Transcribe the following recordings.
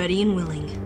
Ready and willing.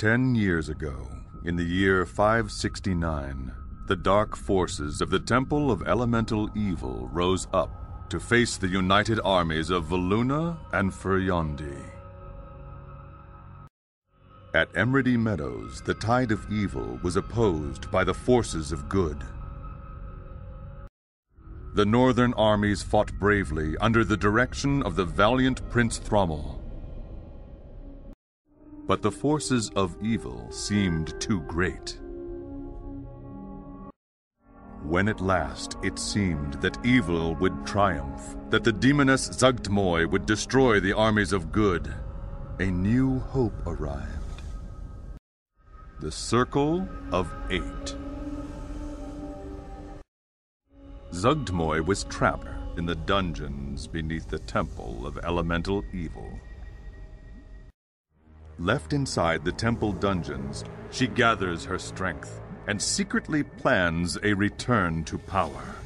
Ten years ago, in the year 569, the dark forces of the Temple of Elemental Evil rose up to face the united armies of Veluna and Furyondy. At Emridy Meadows, the tide of evil was opposed by the forces of good. The northern armies fought bravely under the direction of the valiant Prince Thrommel. But the forces of evil seemed too great. When at last it seemed that evil would triumph, that the demoness Zuggtmoy would destroy the armies of good, a new hope arrived. The Circle of Eight. Zuggtmoy was trapped in the dungeons beneath the Temple of Elemental Evil. Left inside the temple dungeons, she gathers her strength and secretly plans a return to power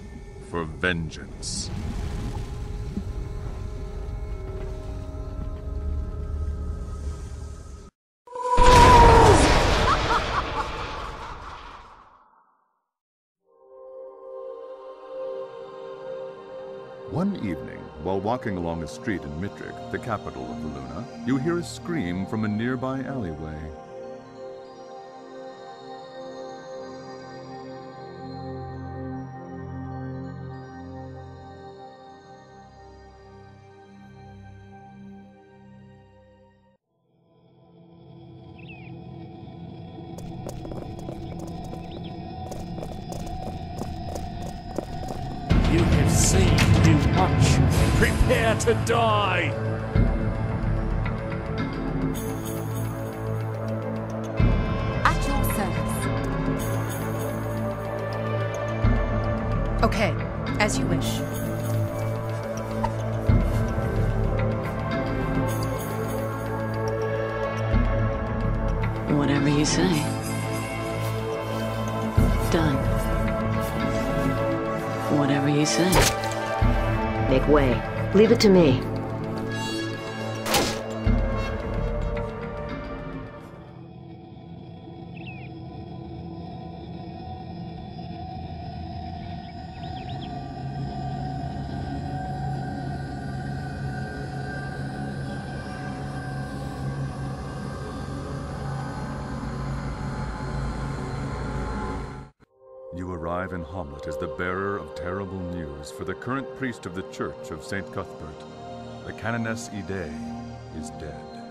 for vengeance. Walking along a street in Mitrik, the capital of Veluna, you hear a scream from a nearby alleyway. For the current priest of the Church of St. Cuthbert. The Canoness Y'dey is dead.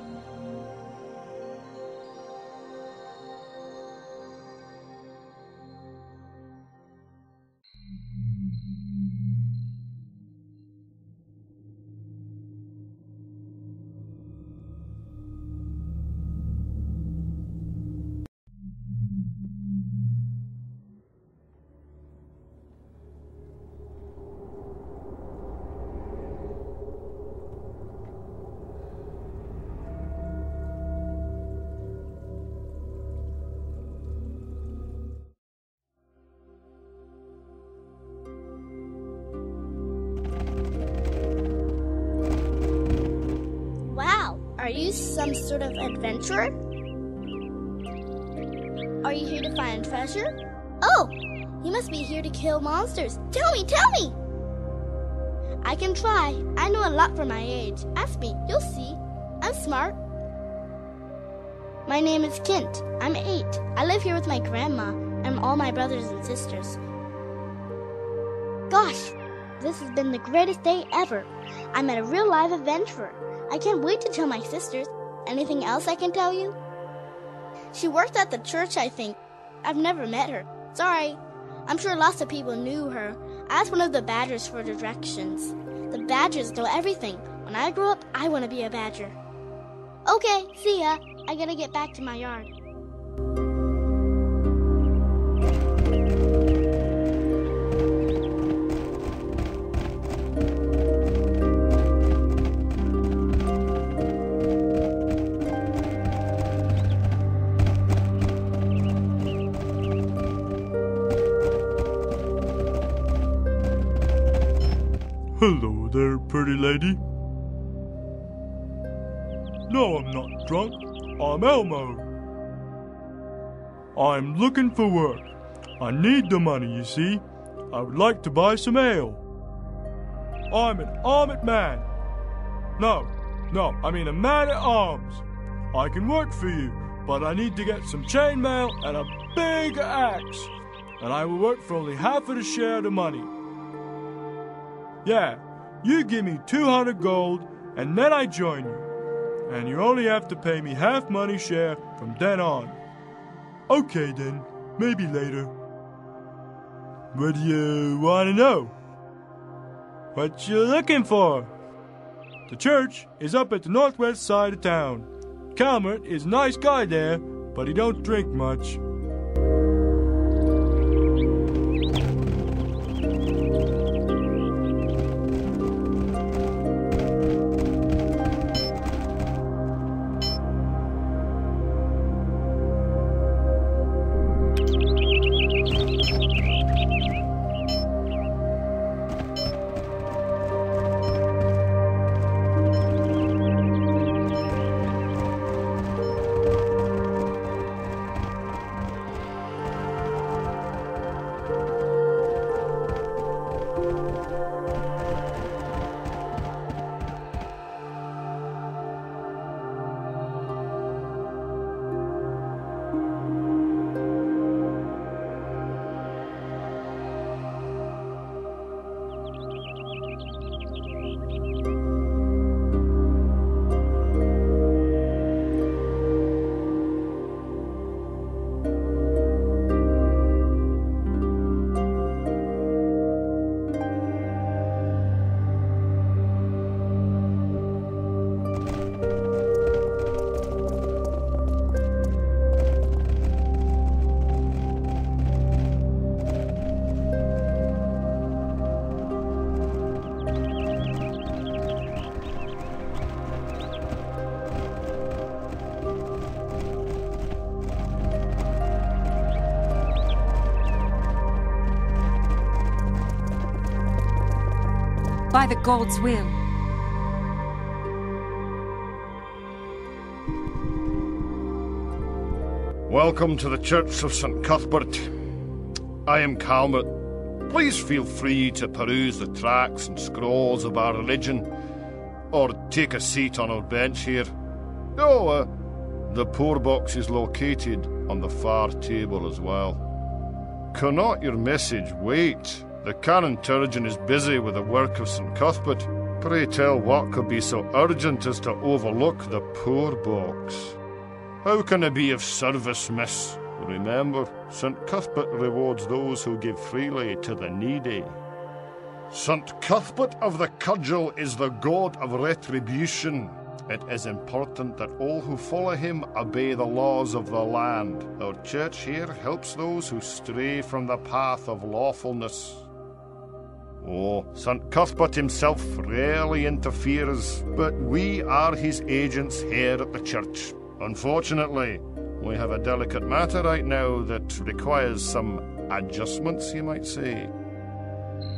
Ever. I met a real live adventurer. I can't wait to tell my sisters. Anything else I can tell you? She worked at the church, I think. I've never met her. Sorry. I'm sure lots of people knew her. I asked one of the badgers for directions. The badgers know everything. When I grow up, I want to be a badger. Okay, see ya. I gotta get back to my yard. There, pretty lady. No, I'm not drunk. I'm Elmo. I'm looking for work. I need the money, you see. I would like to buy some ale. I'm an armored man. No, no, I mean a man at arms. I can work for you, but I need to get some chainmail and a big axe. And I will work for only half of the share of the money. Yeah, you give me 200 gold, and then I join you. And you only have to pay me half money share from then on. Okay then, maybe later. What do you want to know? What you looking for? The church is up at the northwest side of town. Calmert is a nice guy there, but he don't drink much. God's will. Welcome to the Church of St. Cuthbert. I am Calmert. Please feel free to peruse the tracts and scrolls of our religion, or take a seat on our bench here. Oh, uh, the poor box is located on the far table as well. Cannot your message wait? The Canon Terjon is busy with the work of St. Cuthbert. Pray tell what could be so urgent as to overlook the poor box. How can I be of service, miss? Remember, St. Cuthbert rewards those who give freely to the needy. St. Cuthbert of the Cudgel is the god of retribution. It is important that all who follow him obey the laws of the land. Our church here helps those who stray from the path of lawfulness. Oh, St. Cuthbert himself rarely interferes, but we are his agents here at the church. Unfortunately, we have a delicate matter right now that requires some adjustments, you might say.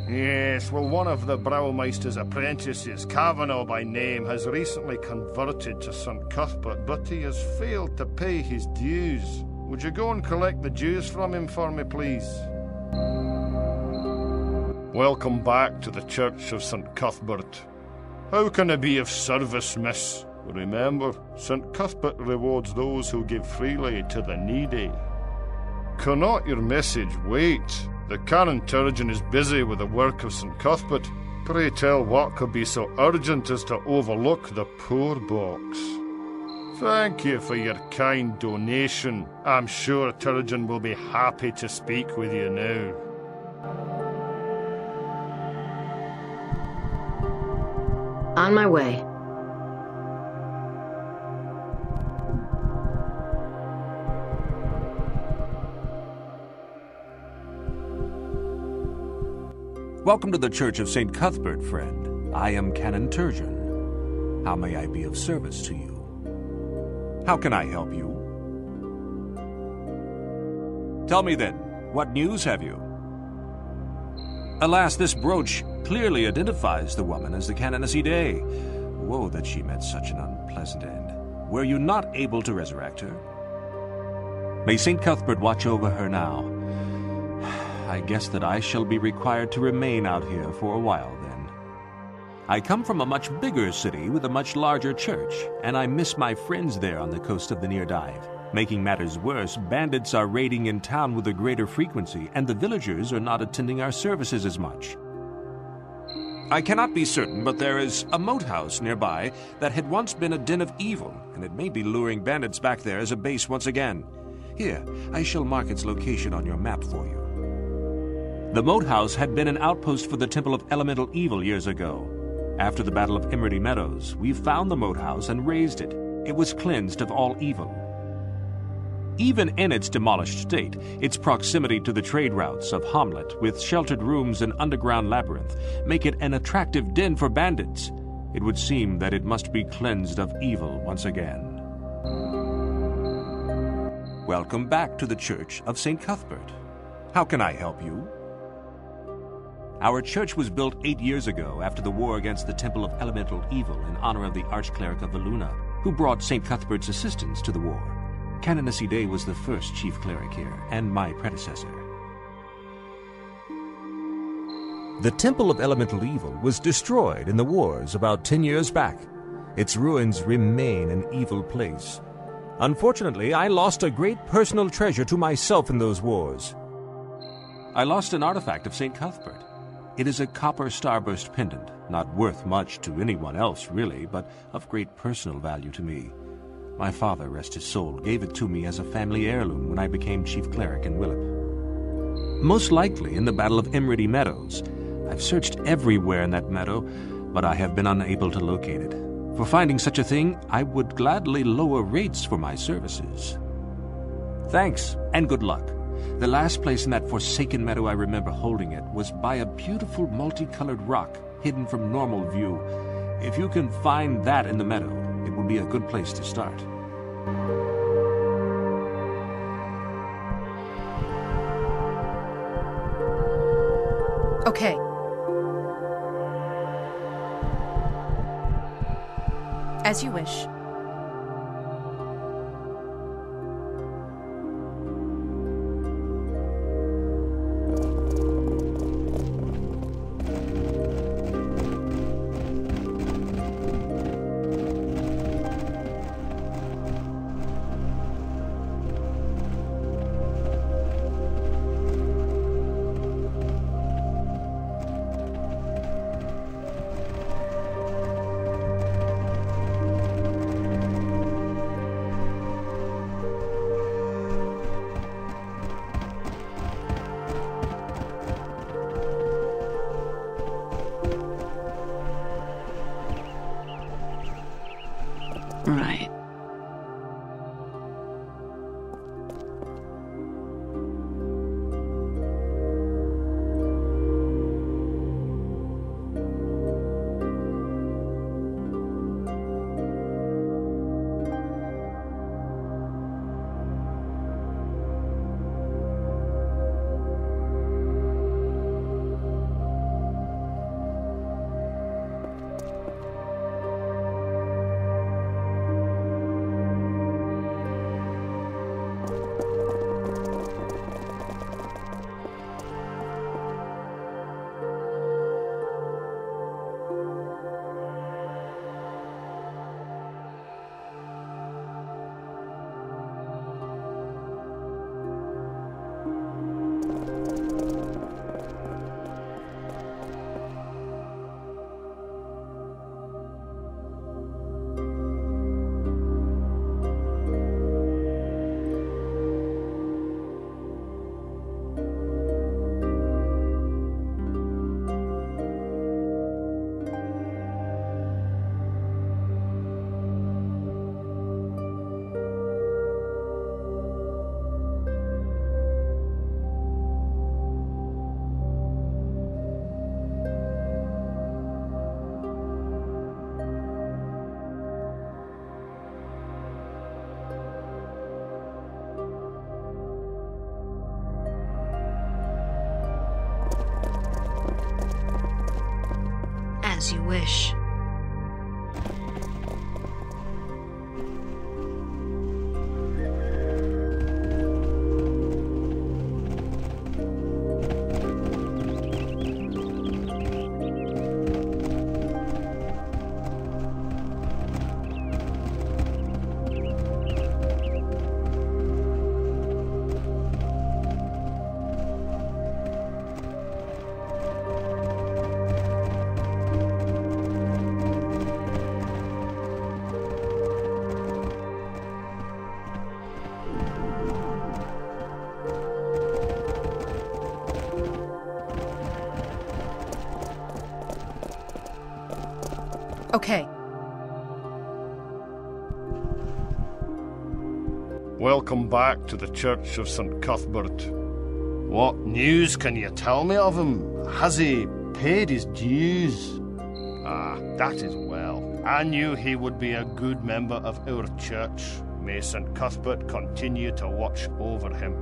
Yes, well, one of the Brewmeister's apprentices, Kavanagh by name, has recently converted to St. Cuthbert, but he has failed to pay his dues. Would you go and collect the dues from him for me, please? Welcome back to the Church of St. Cuthbert. How can I be of service, miss? Remember, St. Cuthbert rewards those who give freely to the needy. Cannot your message wait? The Canon Terjon is busy with the work of St. Cuthbert. Pray tell what could be so urgent as to overlook the poor box. Thank you for your kind donation. I'm sure Terjon will be happy to speak with you now. On my way. Welcome to the Church of St. Cuthbert, friend. I am Canon Terjon. How may I be of service to you? How can I help you? Tell me then, what news have you? Alas, this brooch clearly identifies the woman as the Canoness Y'dey. Woe that she met such an unpleasant end. Were you not able to resurrect her? May St. Cuthbert watch over her now. I guess that I shall be required to remain out here for a while then. I come from a much bigger city with a much larger church, and I miss my friends there on the coast of the Nyr Dyv. Making matters worse, bandits are raiding in town with a greater frequency, and the villagers are not attending our services as much. I cannot be certain, but there is a moat house nearby that had once been a den of evil, and it may be luring bandits back there as a base once again. Here, I shall mark its location on your map for you. The moat house had been an outpost for the Temple of Elemental Evil years ago. After the Battle of Emridy Meadows, we found the moat house and razed it. It was cleansed of all evil. Even in its demolished state, its proximity to the trade routes of Hommlet, with sheltered rooms and underground labyrinth, make it an attractive den for bandits. It would seem that it must be cleansed of evil once again. Welcome back to the Church of St. Cuthbert. How can I help you? Our church was built eight years ago after the war against the Temple of Elemental Evil in honor of the Archcleric of Veluna, who brought St. Cuthbert's assistance to the war. Canoness Y'dey was the first chief cleric here, and my predecessor. The Temple of Elemental Evil was destroyed in the wars about ten years back. Its ruins remain an evil place. Unfortunately, I lost a great personal treasure to myself in those wars. I lost an artifact of St. Cuthbert. It is a copper starburst pendant, not worth much to anyone else, really, but of great personal value to me. My father, rest his soul, gave it to me as a family heirloom when I became chief cleric in Willip. Most likely in the Battle of Emridy Meadows. I've searched everywhere in that meadow, but I have been unable to locate it. For finding such a thing, I would gladly lower rates for my services. Thanks, and good luck. The last place in that forsaken meadow I remember holding it was by a beautiful multicolored rock hidden from normal view. If you can find that in the meadow, it would be a good place to start. Okay. As you wish. As Welcome back to the Church of St. Cuthbert. What news can you tell me of him? Has he paid his dues? Ah, that is well. I knew he would be a good member of our church. May St. Cuthbert continue to watch over him.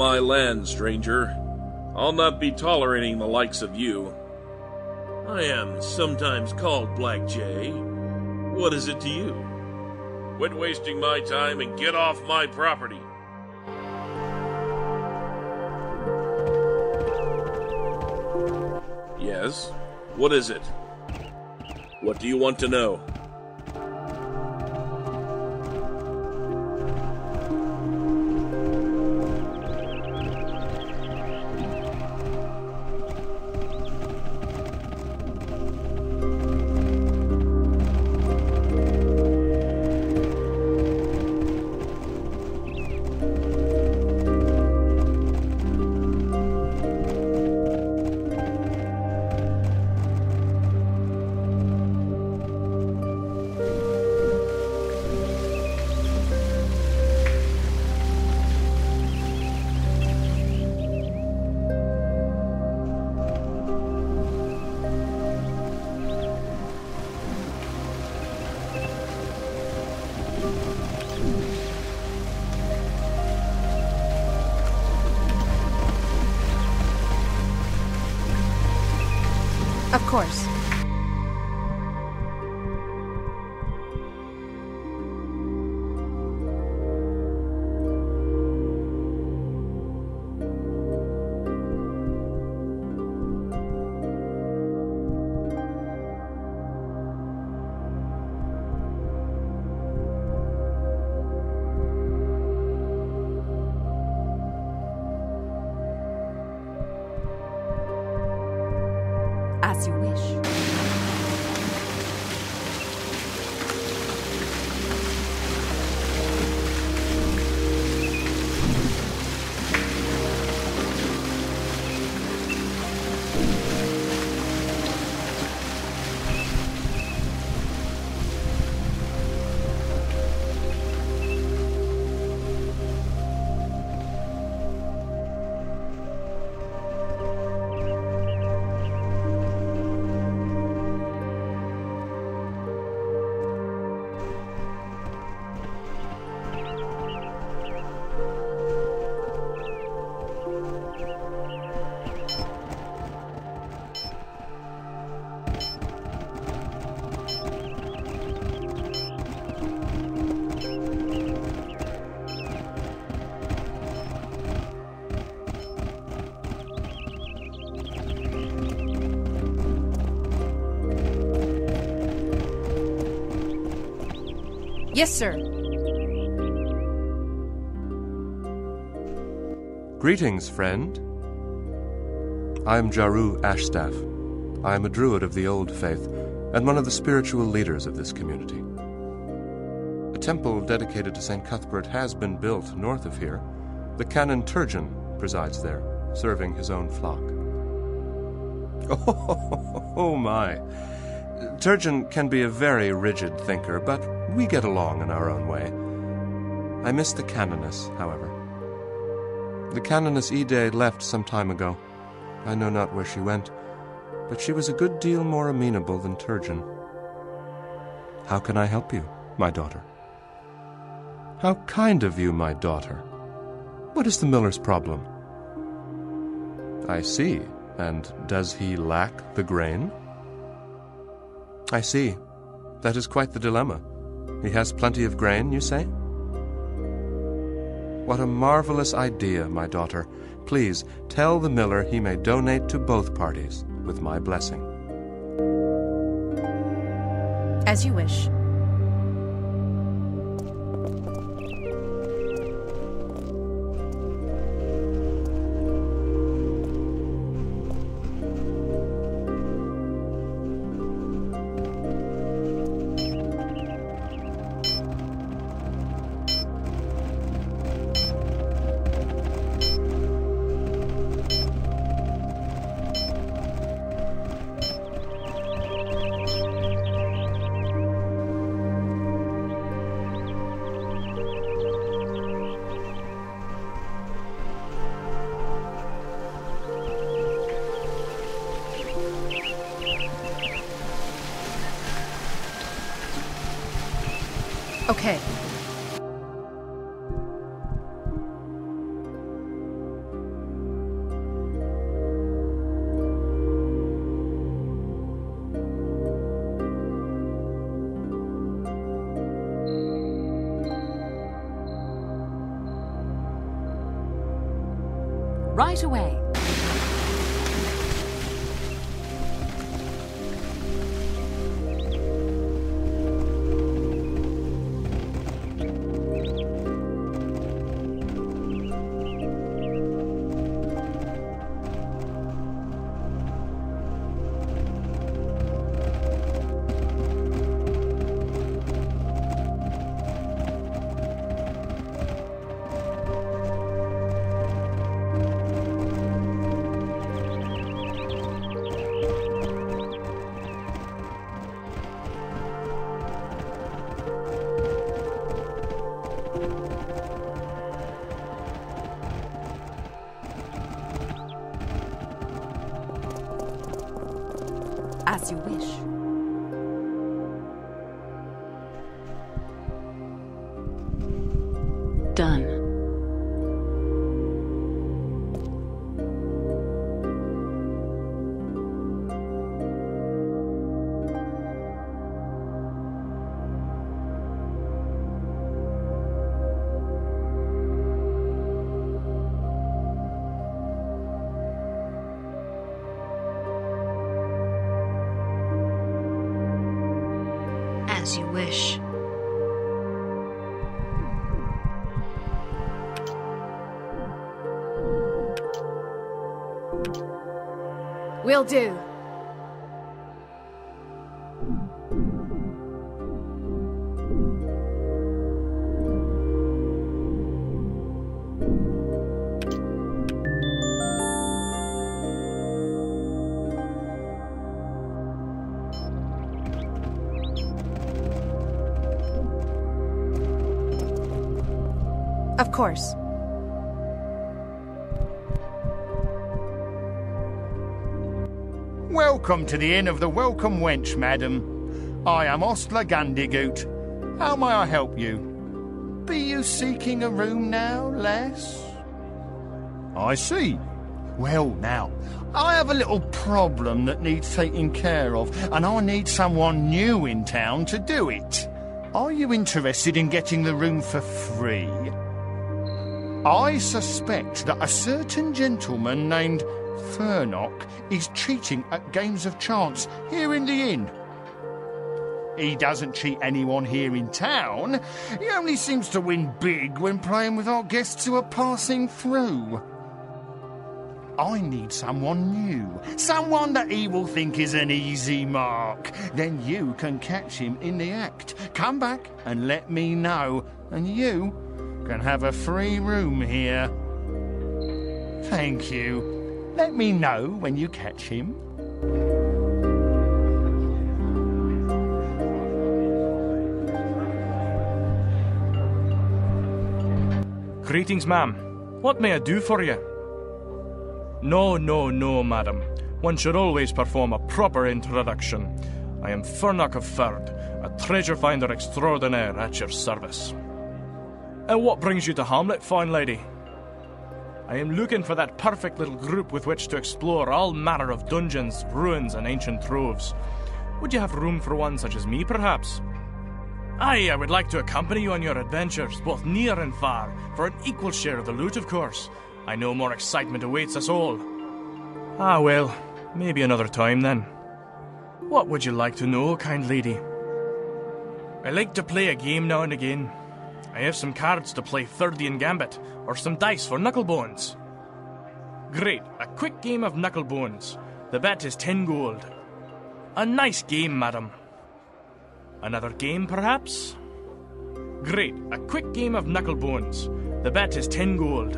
My land, stranger. I'll not be tolerating the likes of you. I am sometimes called Black Jay. What is it to you? Quit wasting my time and get off my property. Yes? What is it? What do you want to know? Yes, sir. Greetings, friend. I am Jaroo Ashstaff. I am a druid of the Old Faith and one of the spiritual leaders of this community. A temple dedicated to St. Cuthbert has been built north of here. The canon Terjon presides there, serving his own flock. Oh, oh my. Terjon can be a very rigid thinker, but we get along in our own way. I miss the canoness, however. The canoness Y'dey left some time ago. I know not where she went, but she was a good deal more amenable than Terjon. How can I help you, my daughter? How kind of you, my daughter. What is the miller's problem? I see. And does he lack the grain? I see. That is quite the dilemma. He has plenty of grain, you say? What a marvelous idea, my daughter. Please tell the miller he may donate to both parties with my blessing. As you wish. Will do. Of course. Welcome to the Inn of the Welcome Wench, madam. I am Ostler Gundigoot. How may I help you? Be you seeking a room now, lass? I see. Well, now, I have a little problem that needs taking care of, and I need someone new in town to do it. Are you interested in getting the room for free? I suspect that a certain gentleman named Furnok is cheating at games of chance here in the inn. He doesn't cheat anyone here in town. He only seems to win big when playing with our guests who are passing through. I need someone new, someone that he will think is an easy mark. Then you can catch him in the act. Come back and let me know, and you can have a free room here. Thank you. Let me know when you catch him. Greetings, ma'am. What may I do for you? No, no, no, madam. One should always perform a proper introduction. I am Furnok of Ferd, a treasure finder extraordinaire at your service. And what brings you to Hommlet, fine lady? I am looking for that perfect little group with which to explore all manner of dungeons, ruins, and ancient troves. Would you have room for one such as me, perhaps? Aye, I would like to accompany you on your adventures, both near and far, for an equal share of the loot, of course. I know more excitement awaits us all. Ah, well, maybe another time then. What would you like to know, kind lady? I like to play a game now and again. I have some cards to play Thirdian Gambit, or some dice for Knucklebones. Great, a quick game of Knucklebones. The bet is ten gold. A nice game, madam. Another game, perhaps? Great, a quick game of Knucklebones. The bet is ten gold.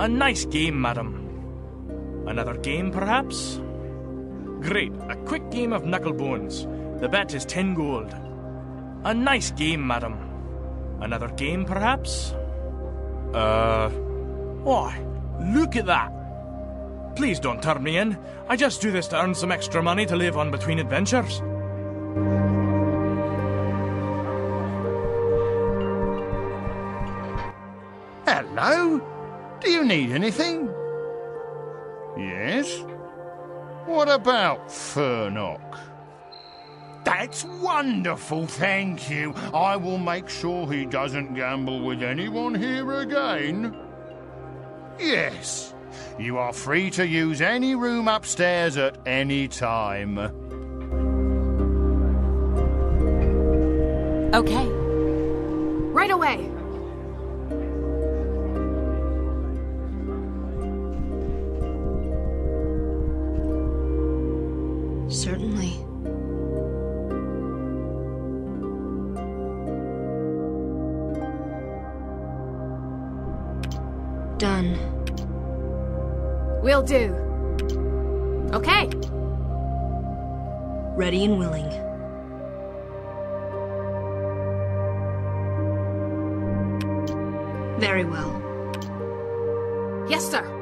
A nice game, madam. Another game, perhaps? Great, a quick game of Knucklebones. The bet is ten gold. A nice game, madam. Another game, perhaps? Uh. Why, look at that! Please don't turn me in. I just do this to earn some extra money to live on between adventures. Hello? Do you need anything? Yes? What about Furnok? That's wonderful, thank you. I will make sure he doesn't gamble with anyone here again. Yes, you are free to use any room upstairs at any time. Okay. Right away. Certainly. Will do. Okay. Ready and willing. Very well. Yes, sir.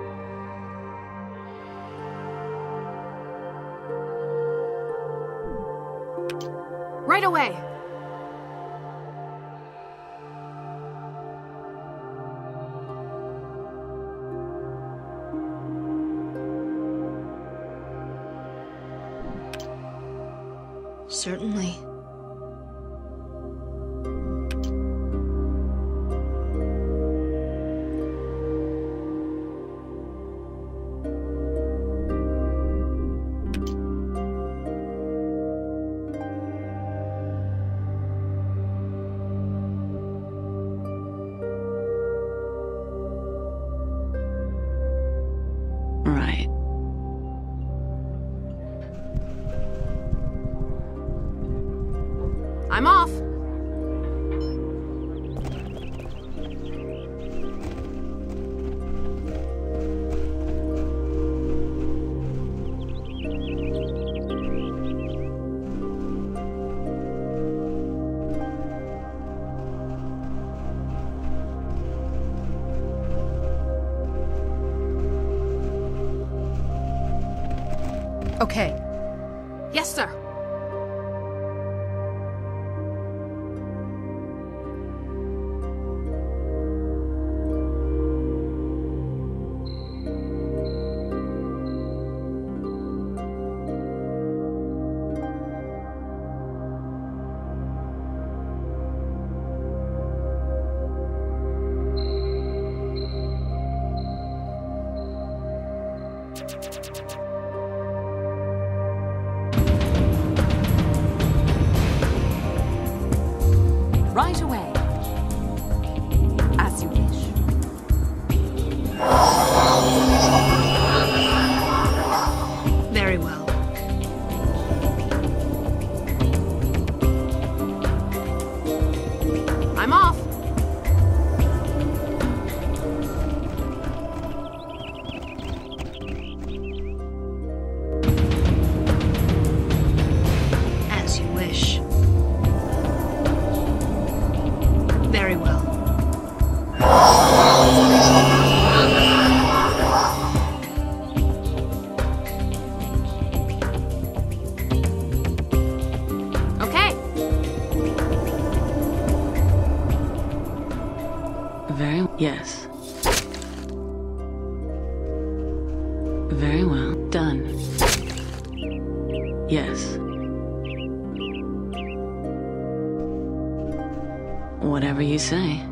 Whatever you say.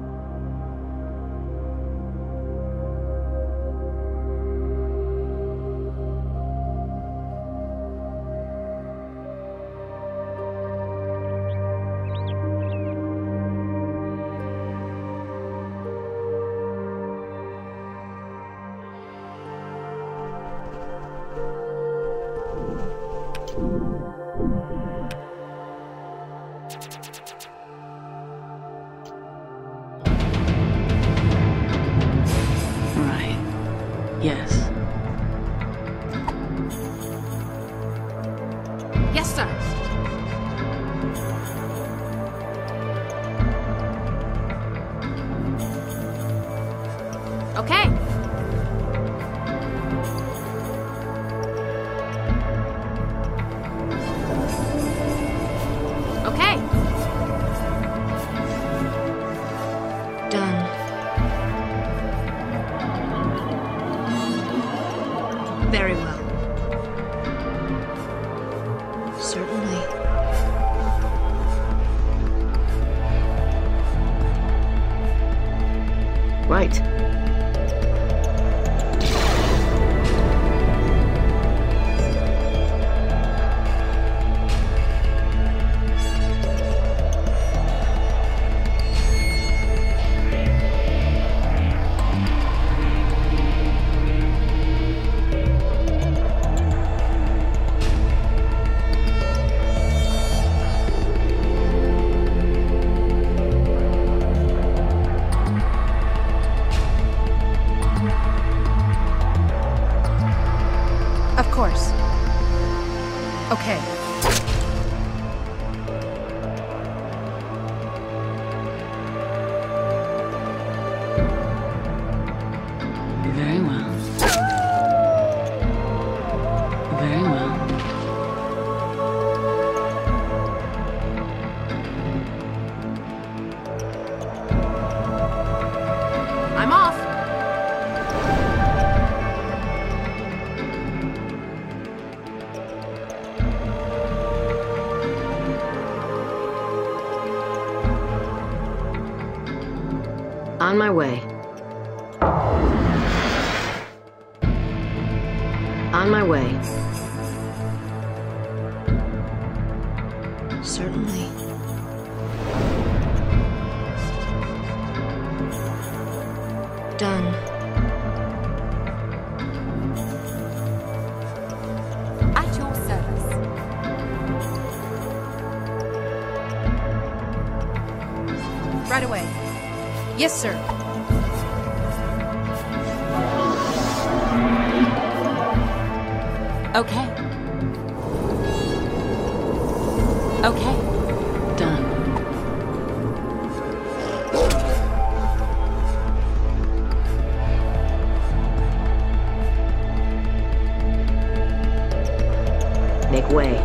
way.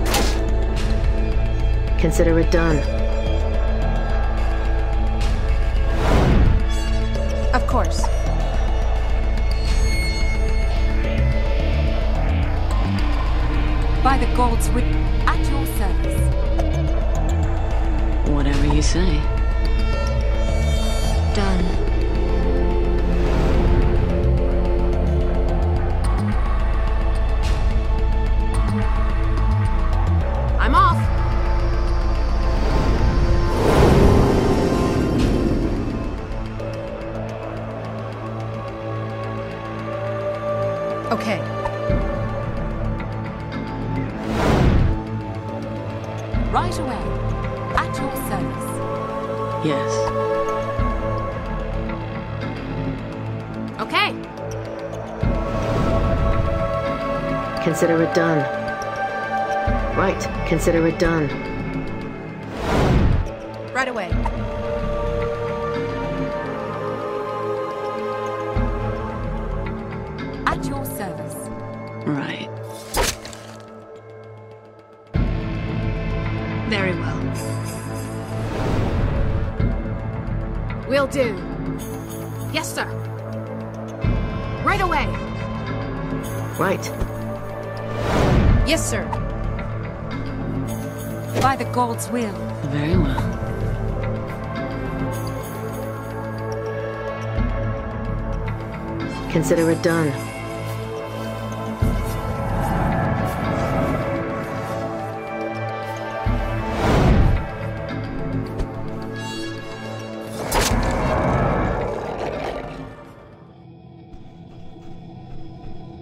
Consider it done. Of course. By the gods, with at your service. Whatever you say. Done. Done. Right, consider it done. Right away. God's will. Very well. Consider it done.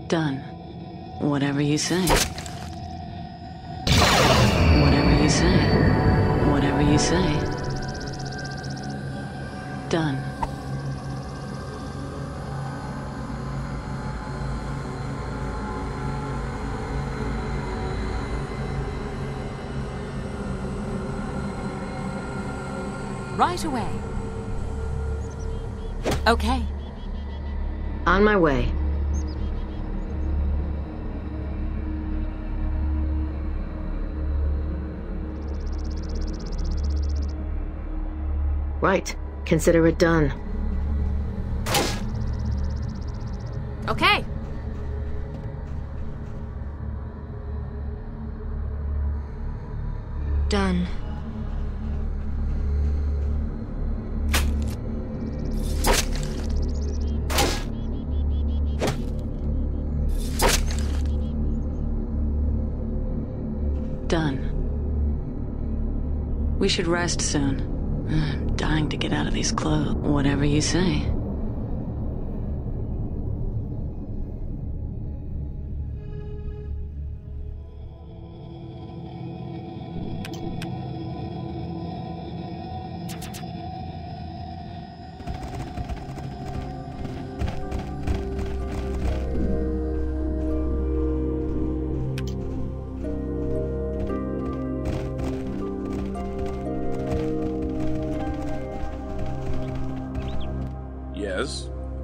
Done. Whatever you say. Okay. On my way. Right. Consider it done. Should rest soon. I'm dying to get out of these clothes. Whatever you say.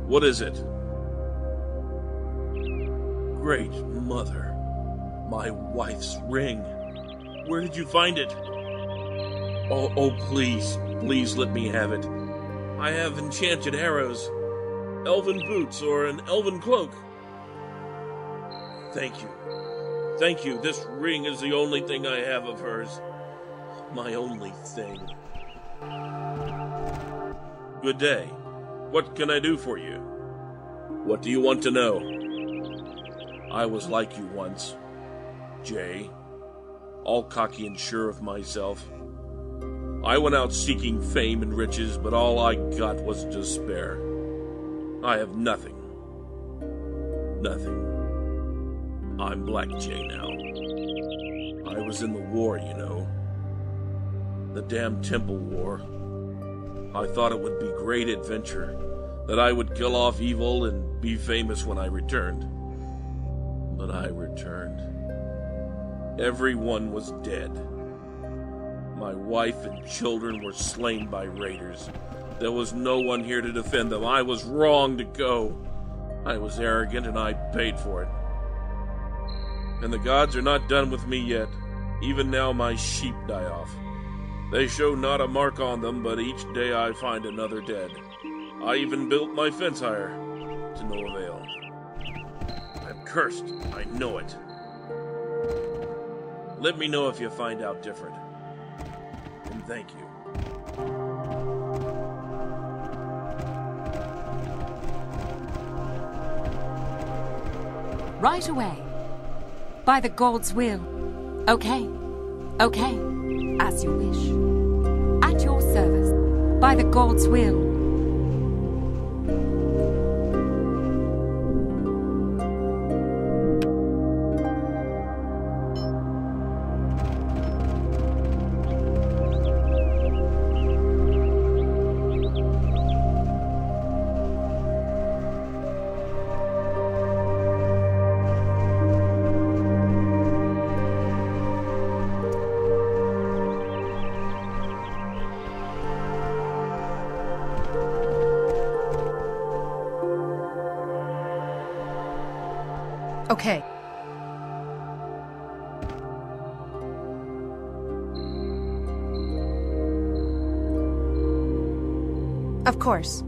What is it? Great mother. My wife's ring. Where did you find it? Oh, oh, please, please let me have it. I have enchanted arrows, elven boots, or an elven cloak. Thank you. Thank you. This ring is the only thing I have of hers. My only thing. Good day. What can I do for you? What do you want to know? I was like you once, Jay. All cocky and sure of myself. I went out seeking fame and riches, but all I got was despair. I have nothing. Nothing. I'm Black Jay now. I was in the war, you know. The damn Temple War. I thought it would be great adventure, that I would kill off evil and be famous when I returned. But I returned. Everyone was dead. My wife and children were slain by raiders. There was no one here to defend them. I was wrong to go. I was arrogant and I paid for it. And the gods are not done with me yet. Even now my sheep die off. They show not a mark on them, but each day I find another dead. I even built my fence higher, to no avail. I'm cursed, I know it. Let me know if you find out different. And thank you. Right away. By the God's will. Okay. Okay. As you wish. At your service. By the God's will. Course.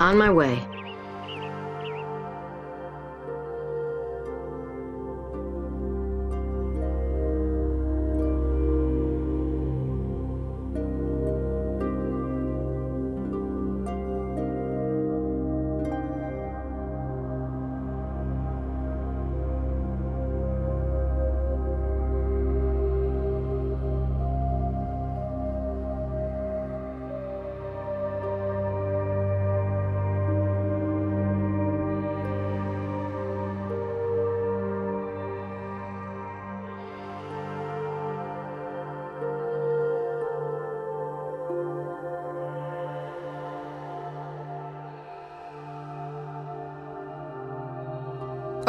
On my way.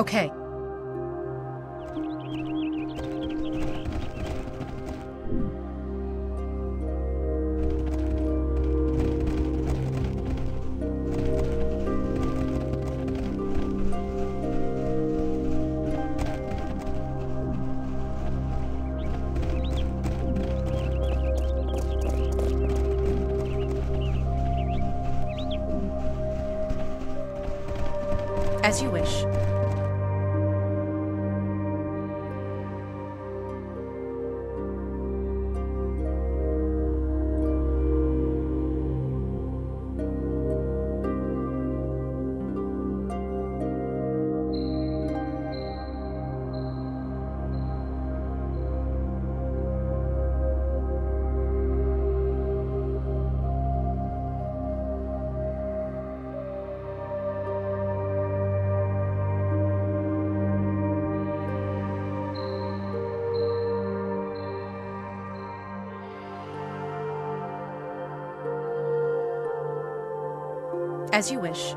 Okay. As you wish.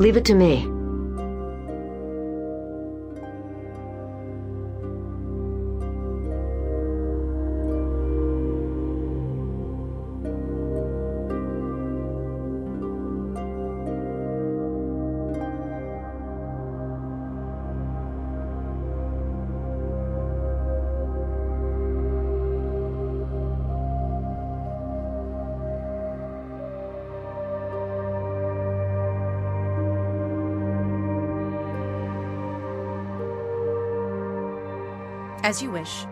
Leave it to me. As you wish.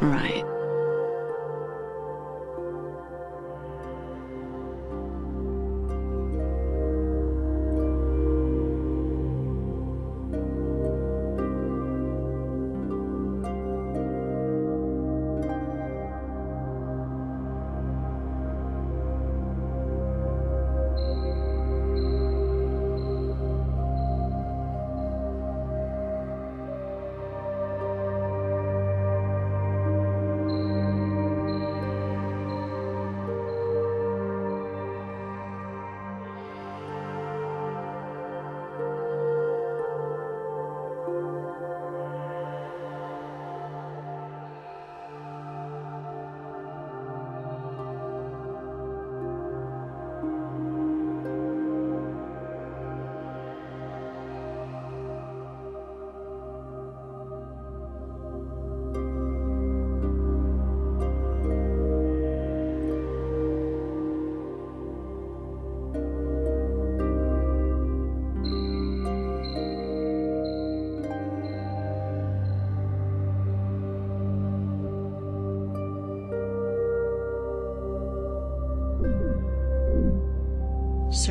Right.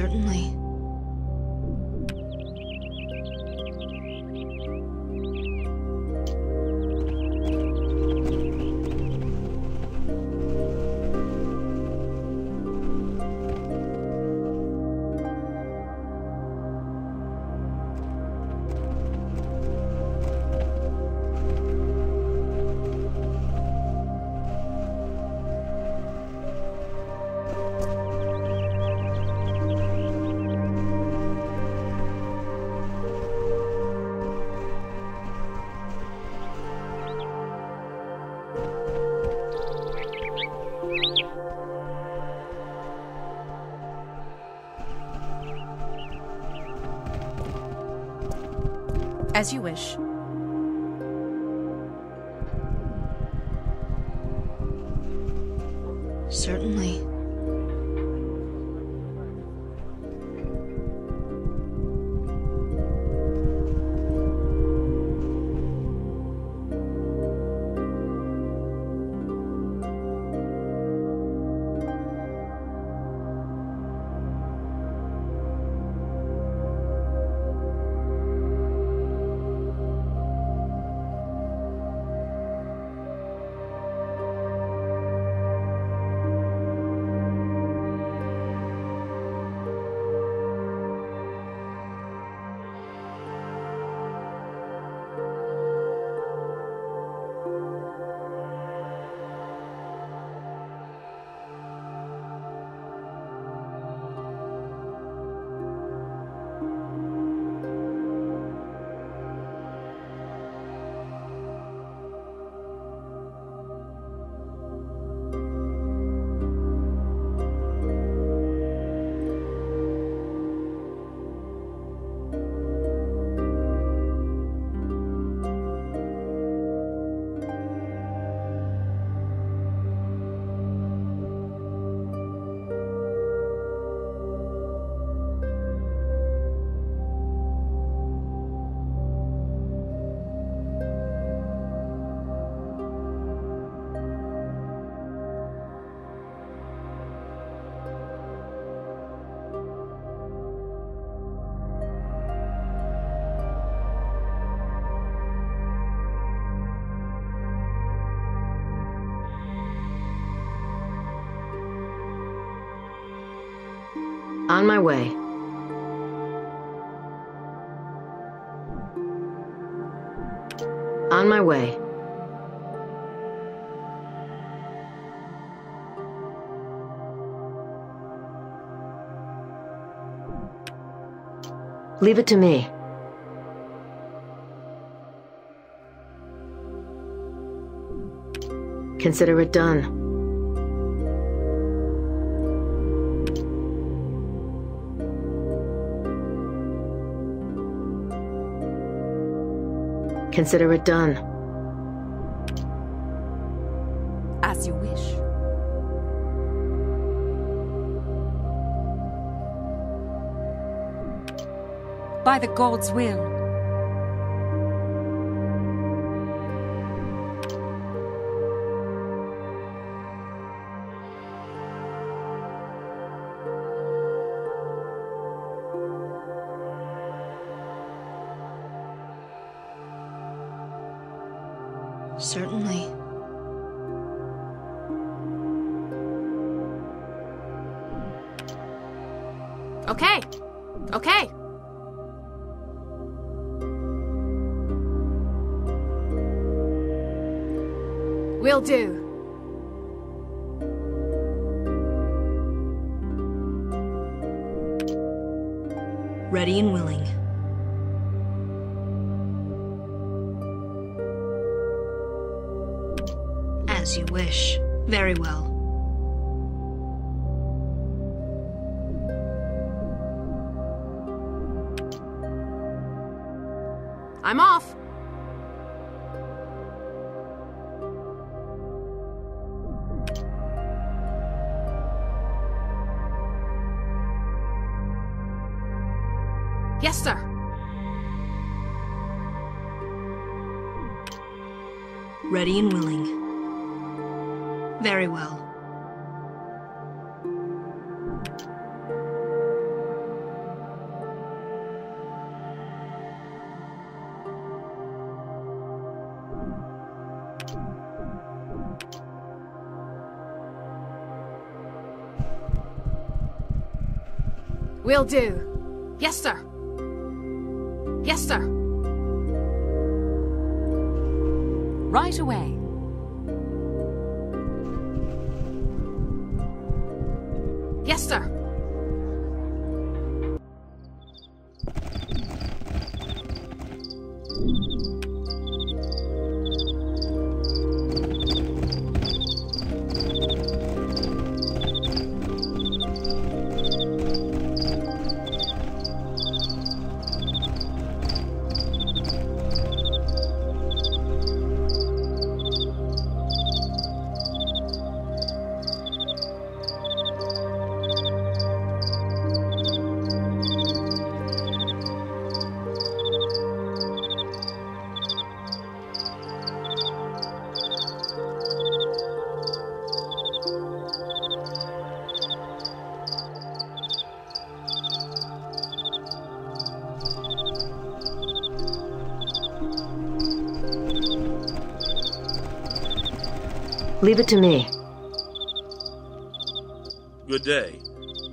Certainly. As On my way. On my way. Leave it to me. Consider it done. Consider it done. As you wish. By the gods' will. Will do. Yes, sir. Yes, sir. Right away. Yes, sir. Leave it to me. Good day.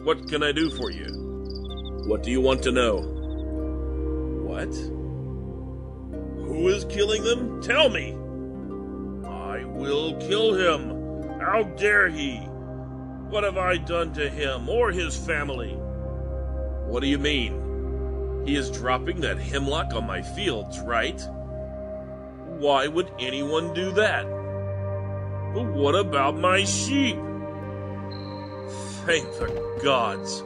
What can I do for you? What do you want to know? What? Who is killing them? Tell me! I will kill him! How dare he! What have I done to him or his family? What do you mean? He is dropping that hemlock on my fields, right? Why would anyone do that? But what about my sheep? Thank the gods.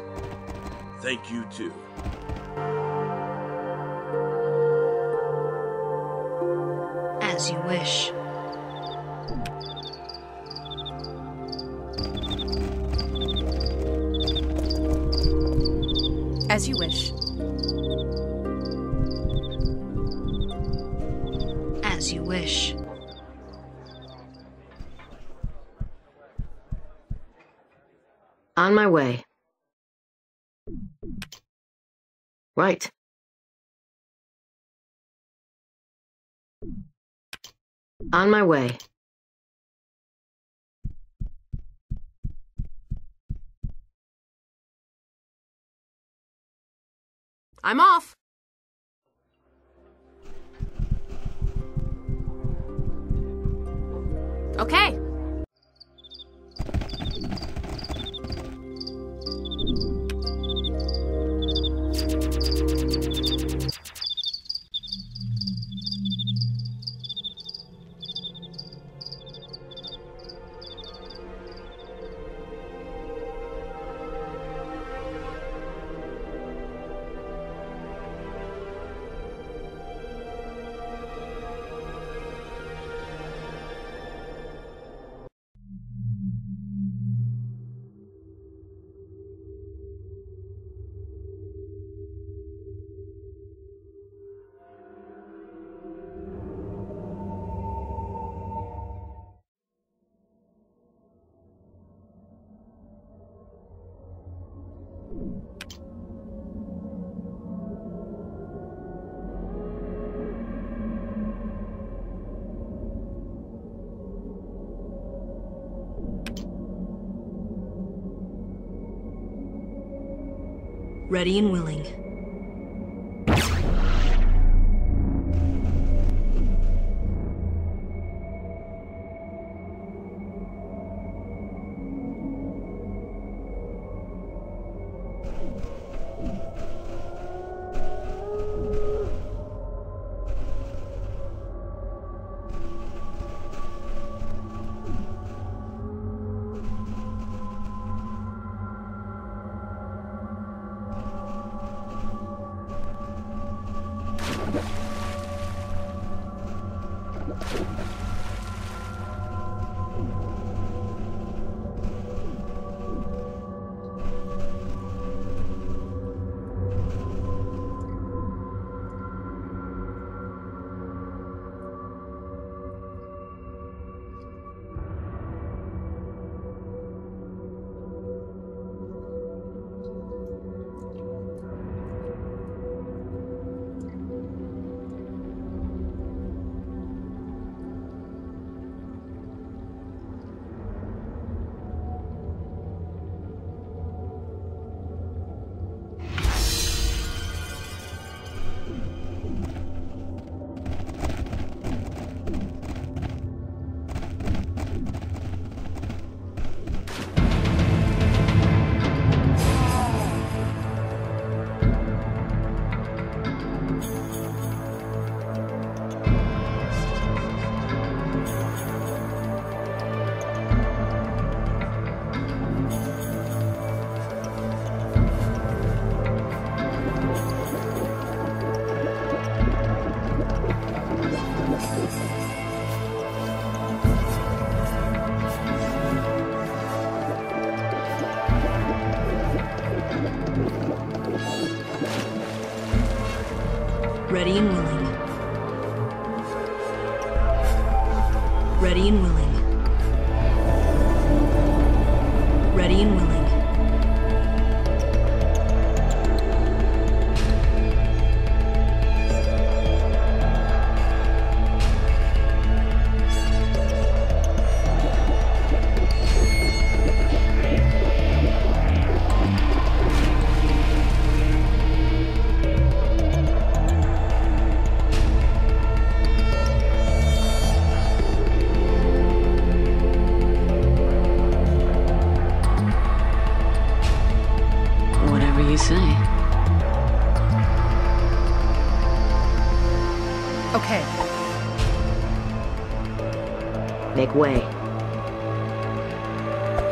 Thank you too. As you wish. On my way. I'm off. Okay. Ready and willing.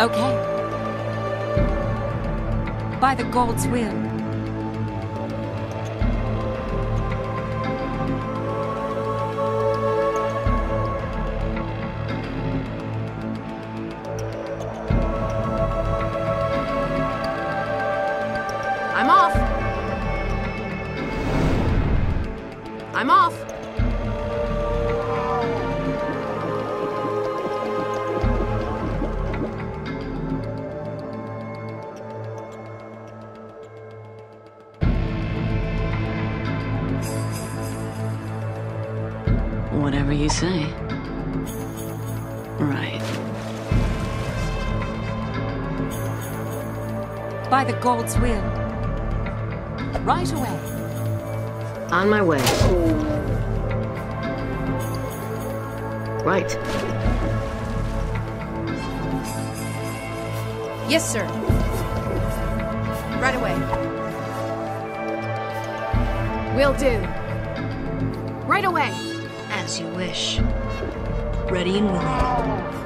Okay. By the gods' will. The gods' will. Right away. On my way. Right. Yes, sir. Right away. Will do. Right away. As you wish. Ready and willing.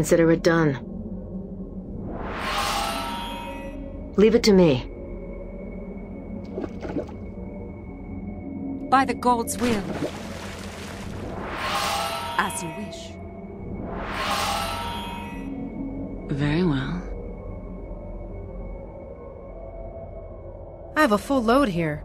Consider it done. Leave it to me. By the gods' will. As you wish. Very well. I have a full load here.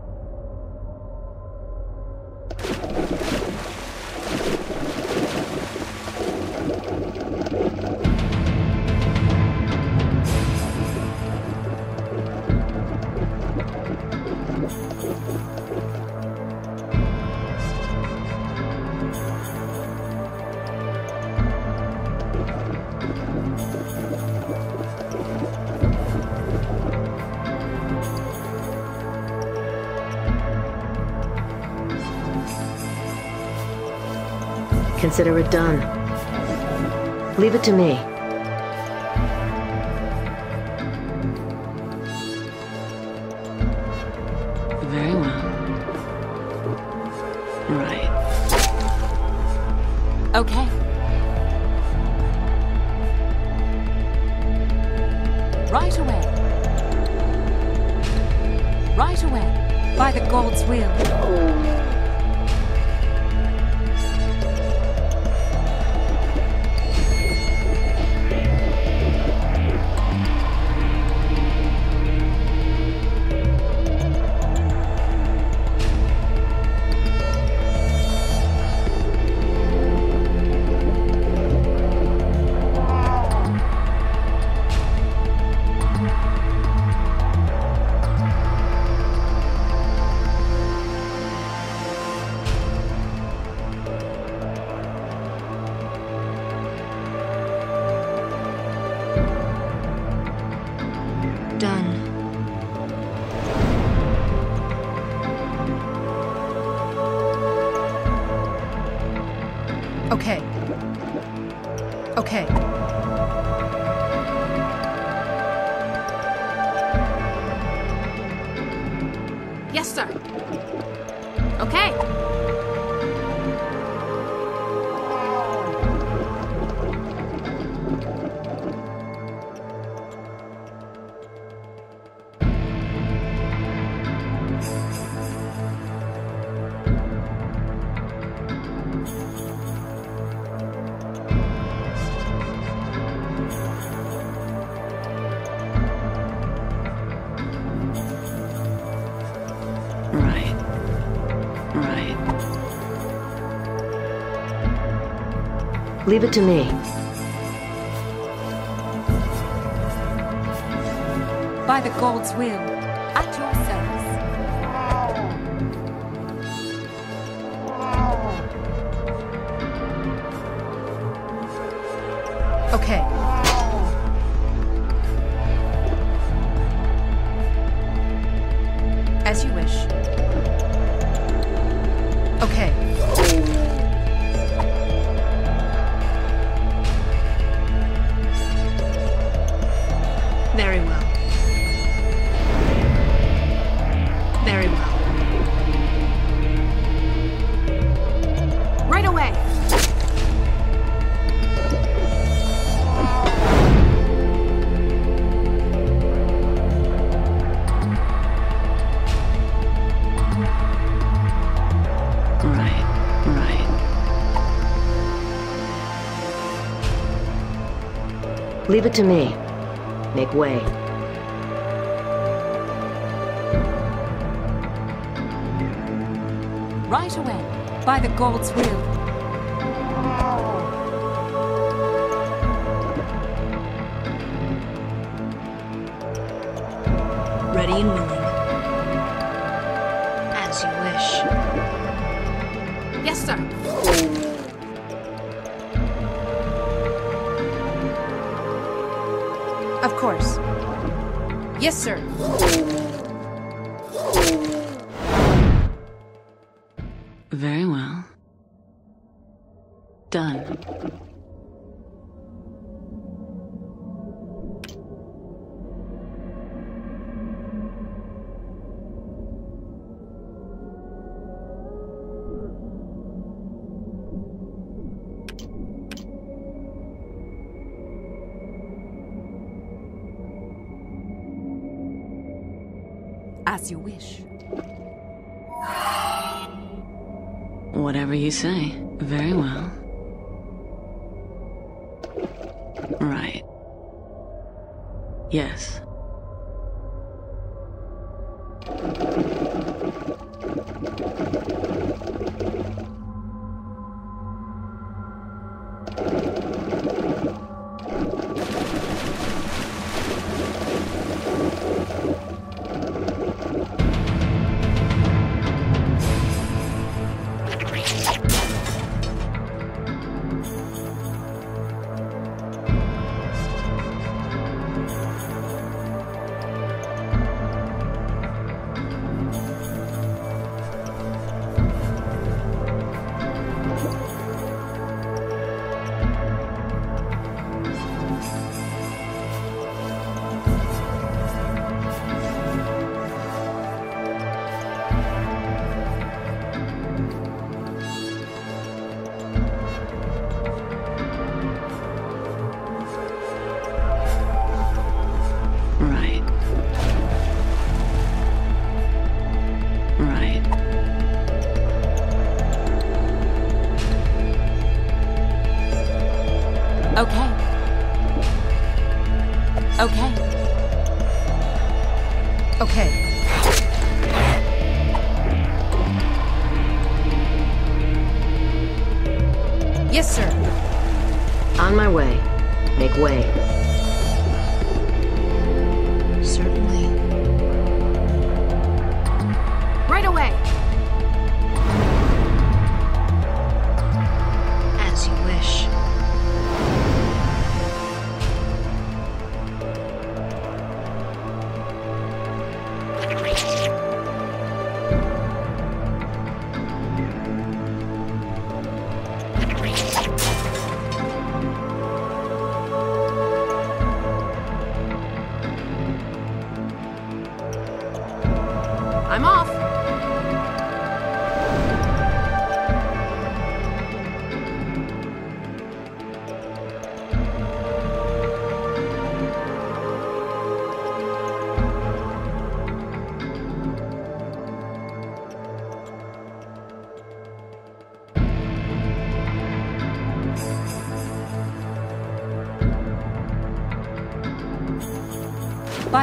Consider it done. Leave it to me. Leave it to me. By the gods' will. Leave it to me. Make way. Right away, by the God's will. As you wish. Whatever you say. Very well. Right. Yes.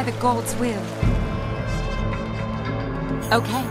By the God's will. Okay.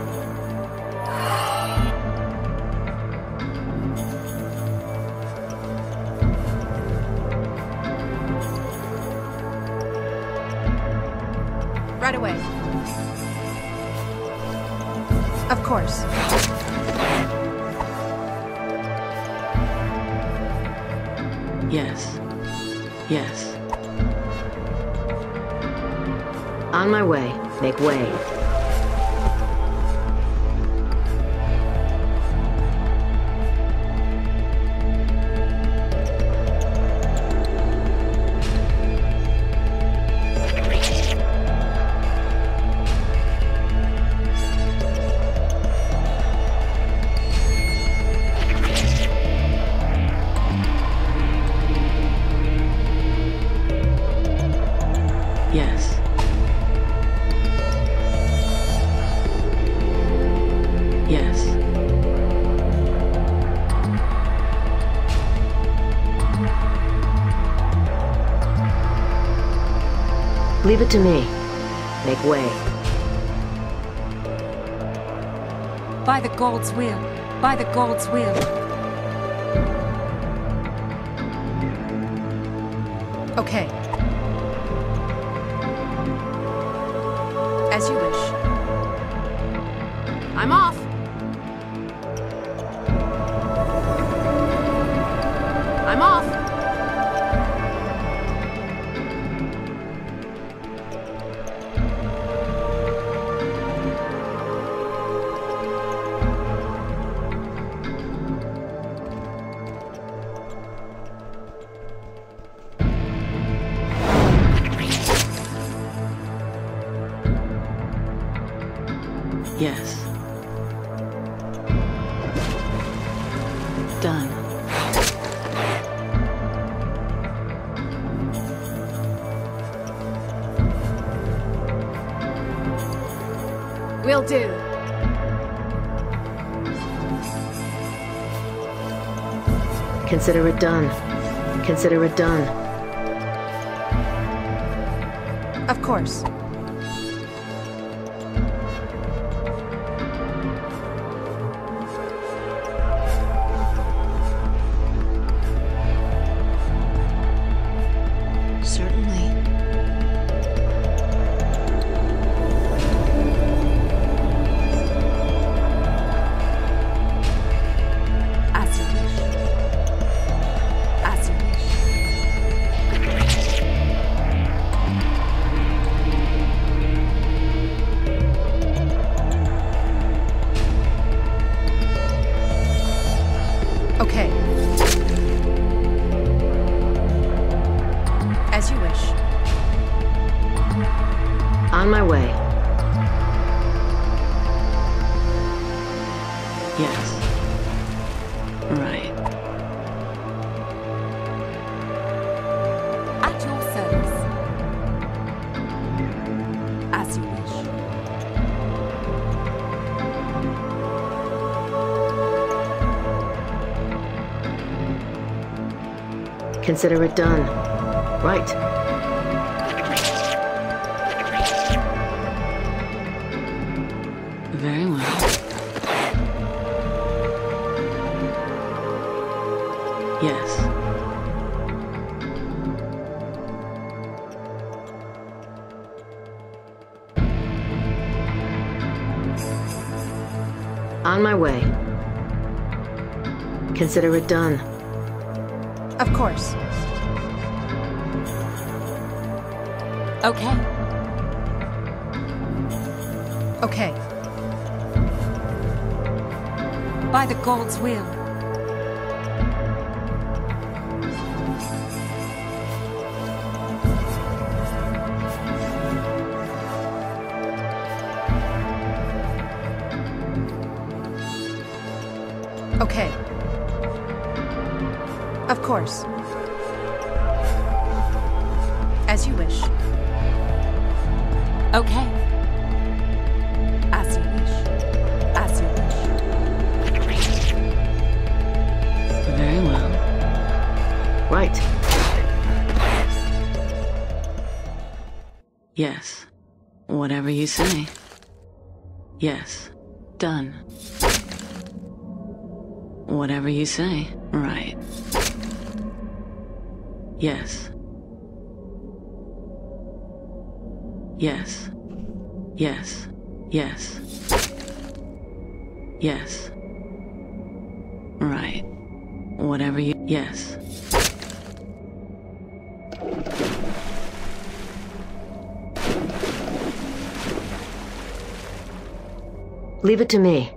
Leave it to me. Make way. By the gold's will. By the gold's will. Okay. Consider it done. Consider it done. Of course. Consider it done. Right. Very well. Yes. On my way. Consider it done. Of course. Okay. Okay. By the gold's will. Course. As you wish. Okay. As you wish. As you wish. Very well. Right. Yes. Whatever you say. Yes. Done. Whatever you say. Yes. Yes. Yes. Yes. Yes. Right. Whatever you. Yes. Leave it to me.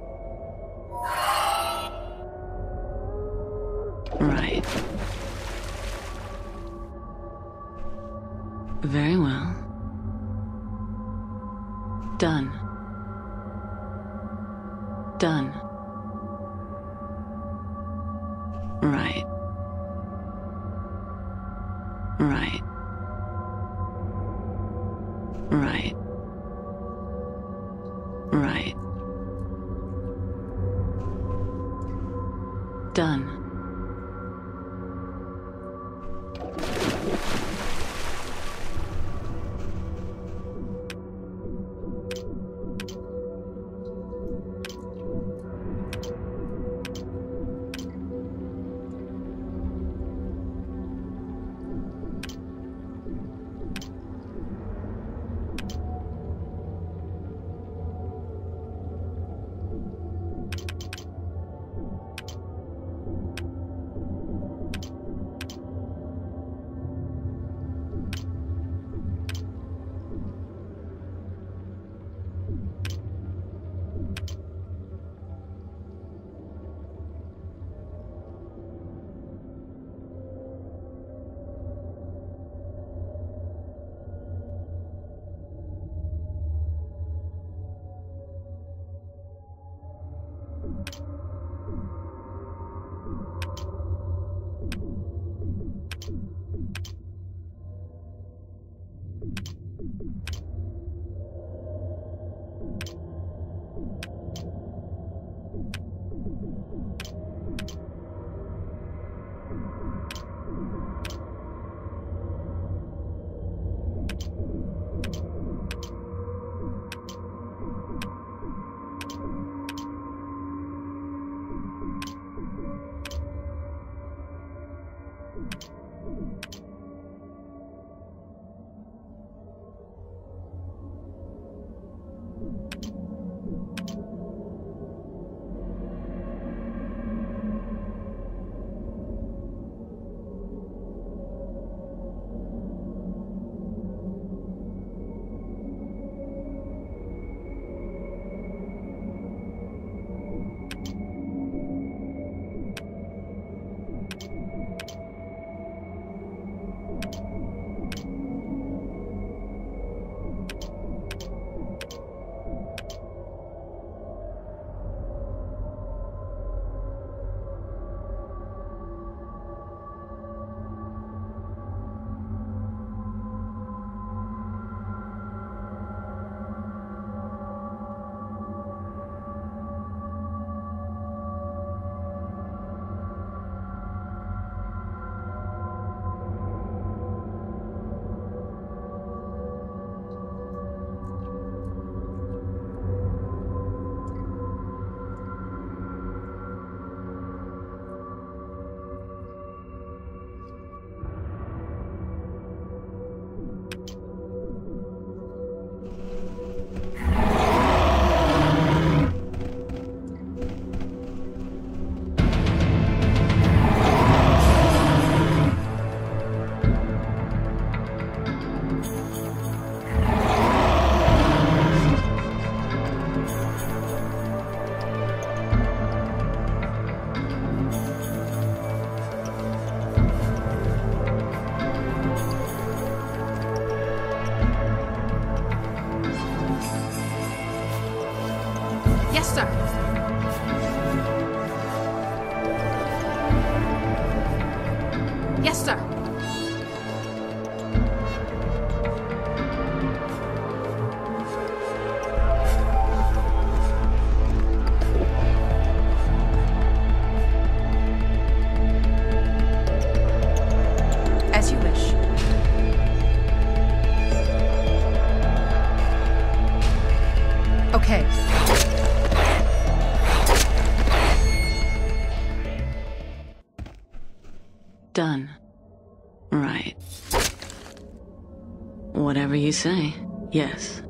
You say. Yes.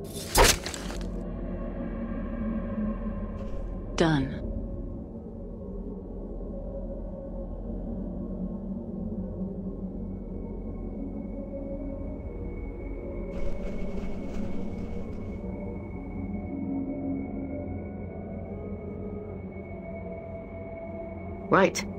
Done. Right.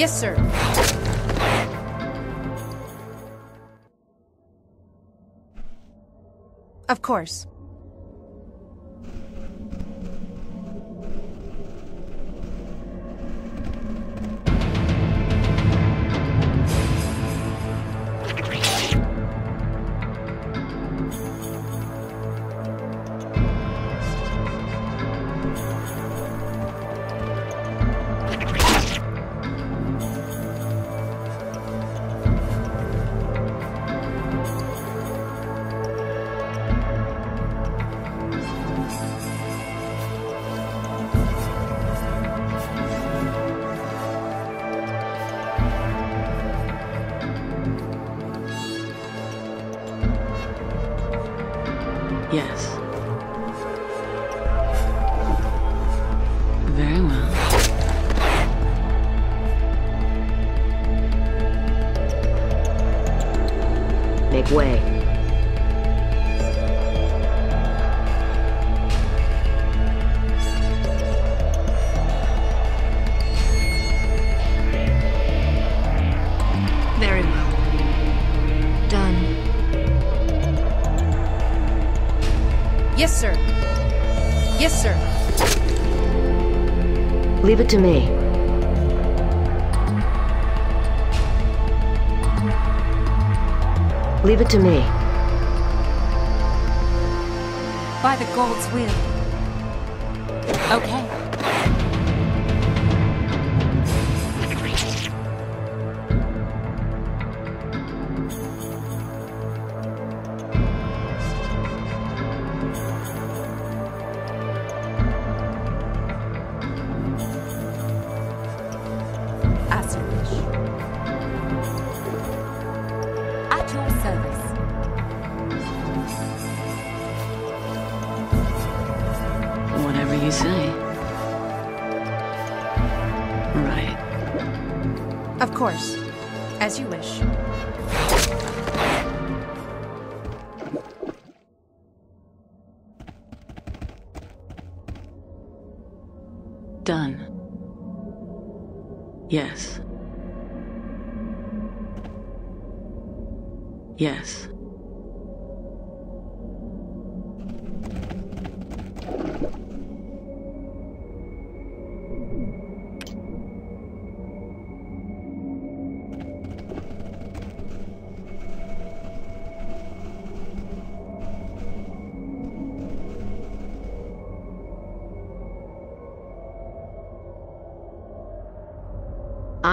Yes, sir. Of course. To me. Leave it to me. By the gods' will. Okay.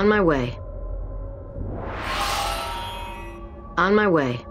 On my way. On my way.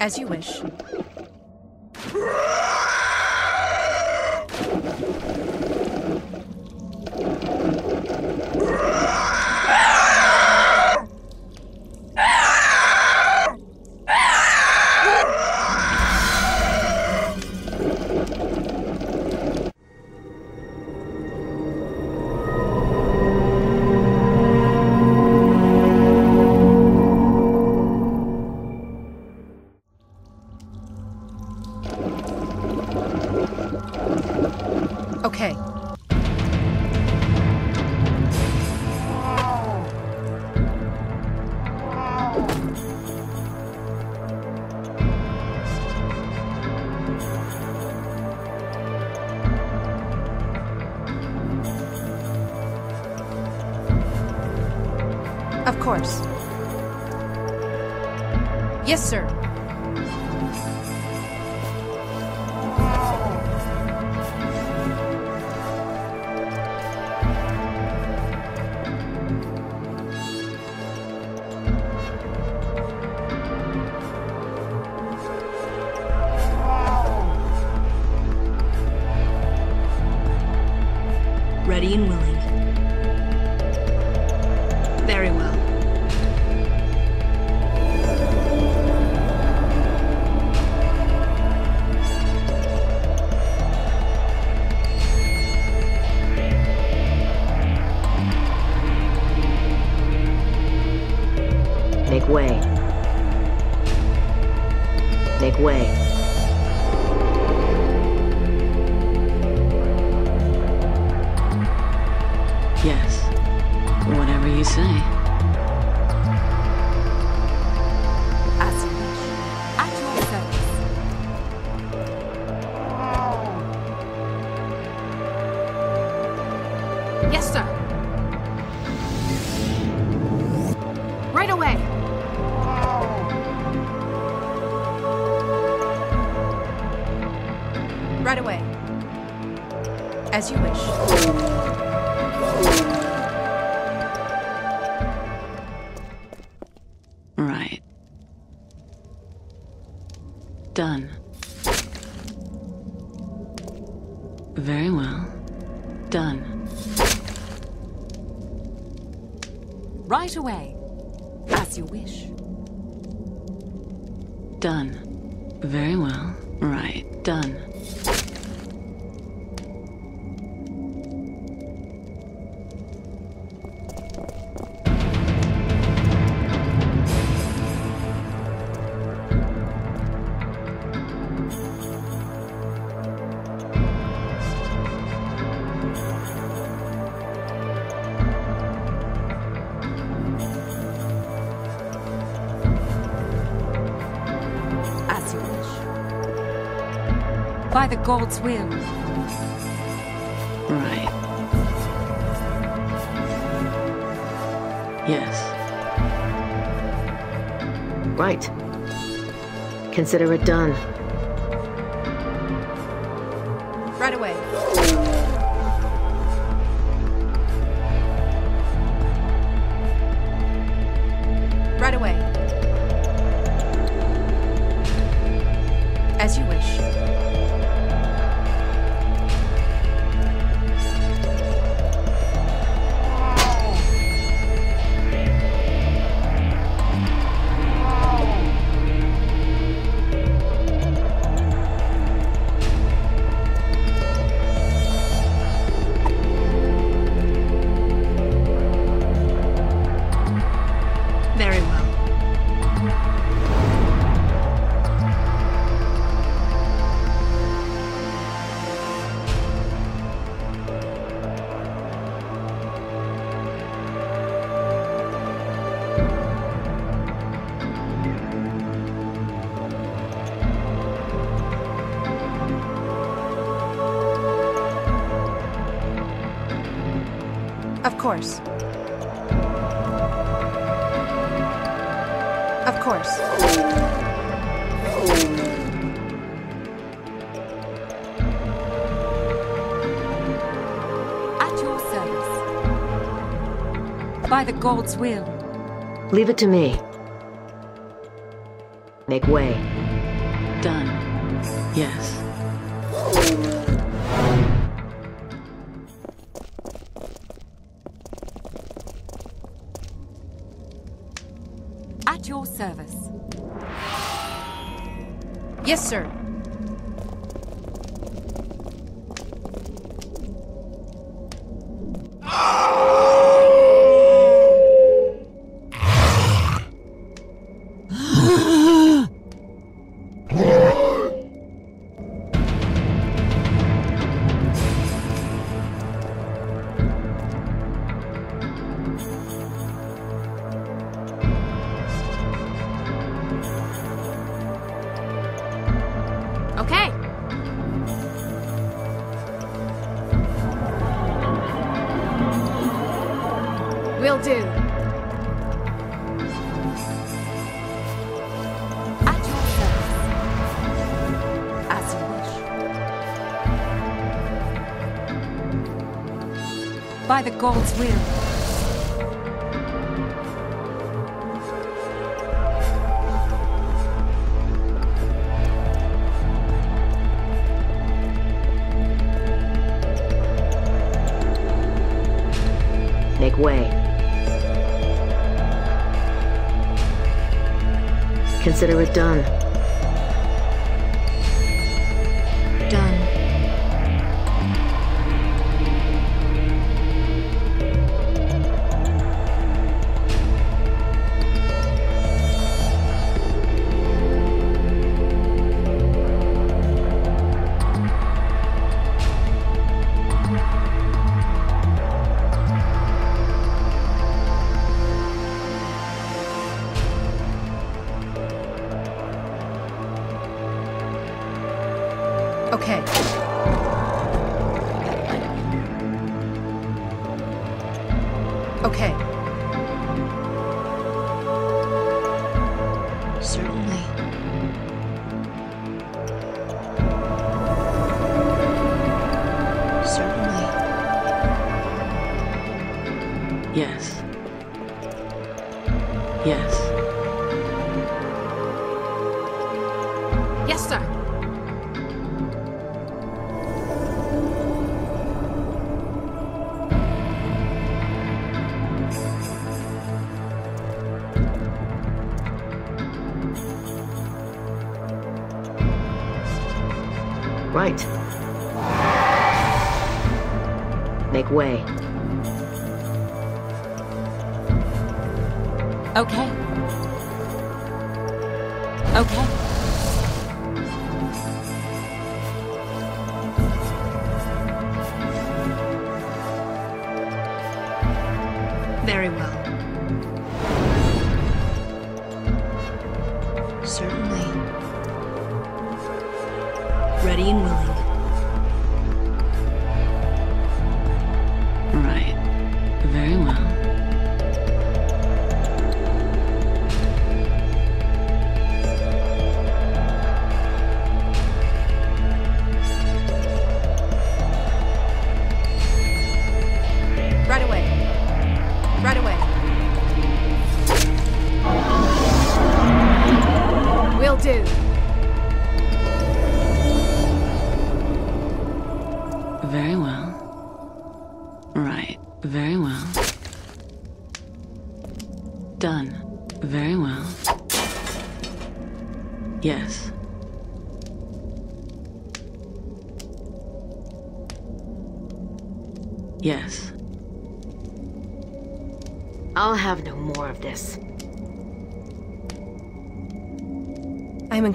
As you wish. by the gods' will. Right. Yes. Right. Consider it done. God's will. Leave it to me. Make way.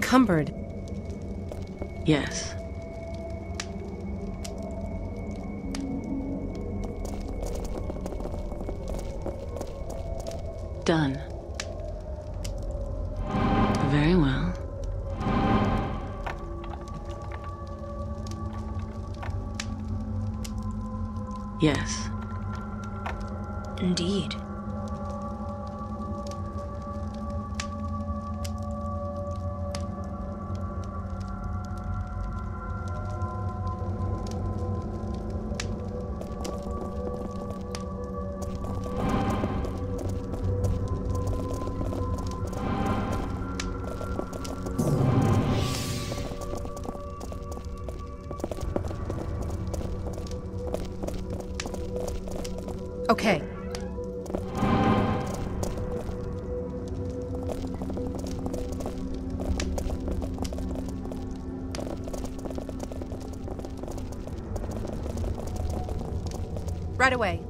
Encumbered. Okay. Right away.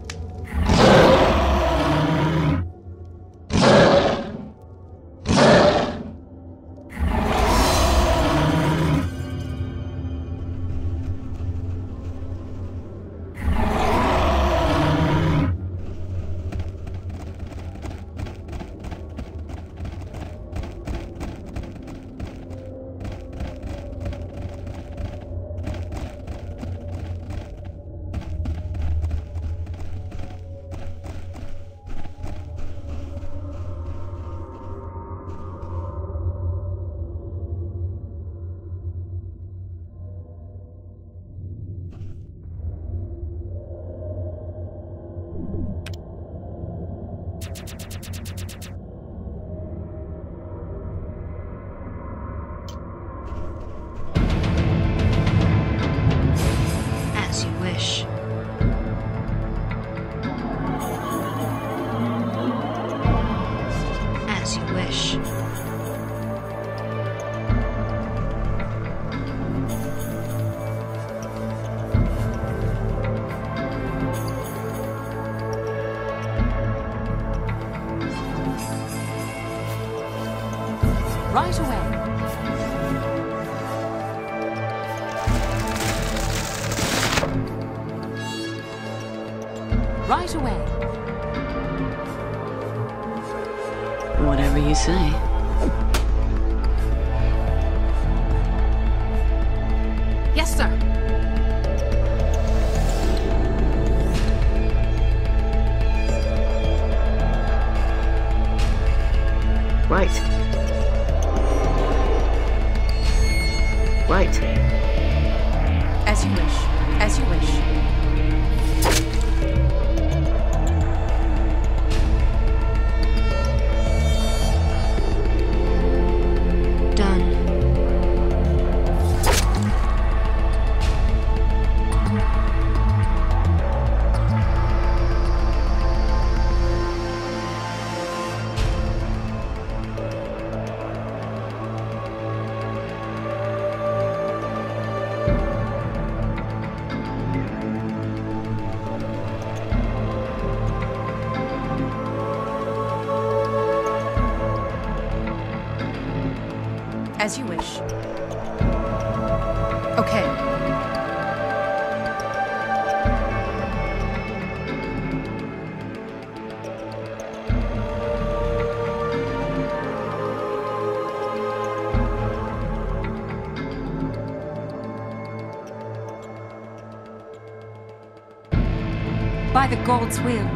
Gods' will.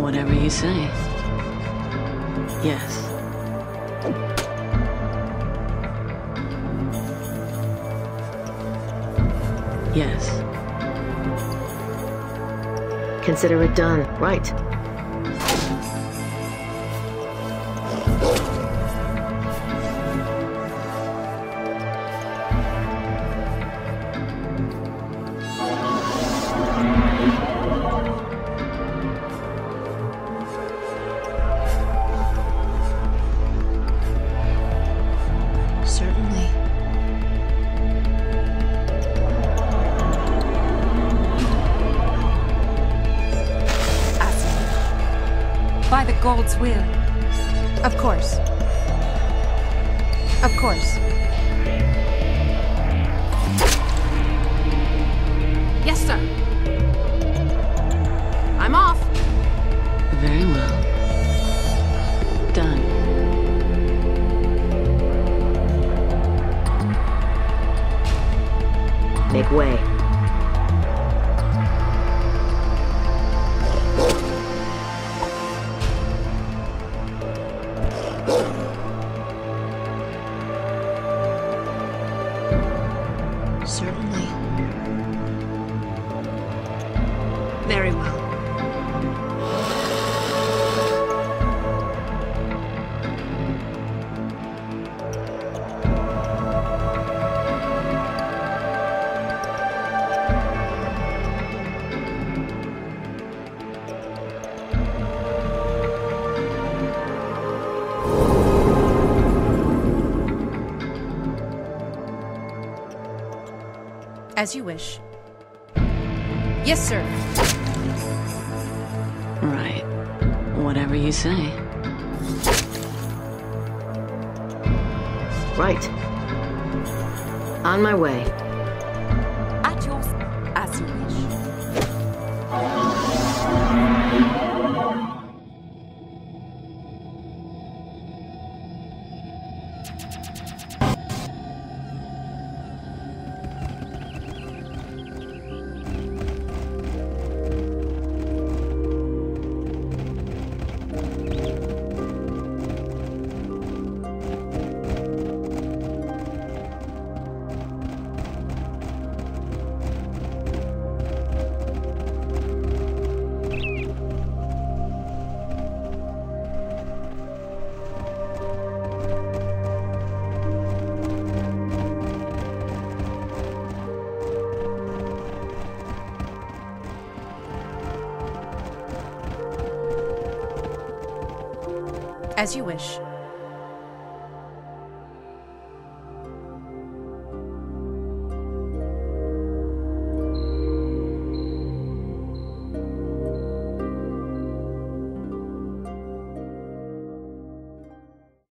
Whatever you say. Yes. Yes. Consider it done. Right. As you wish. Yes, sir. Right. Whatever you say. Right. On my way. As you wish.